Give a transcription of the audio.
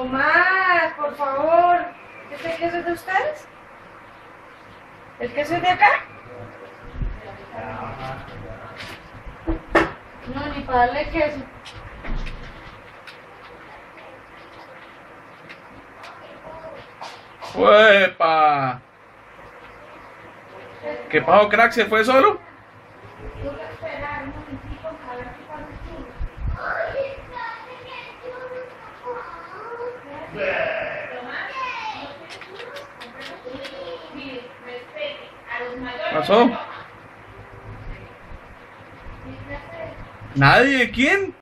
Tomás, por favor. ¿Este queso es de ustedes? ¿El queso es de acá? No, ni para darle queso. ¡Uepa! ¿Qué pasó, crack? ¿Se fue solo? Toca esperar un momentito a ver qué pasa ¿Pasó? ¿Nadie? ¿Quién?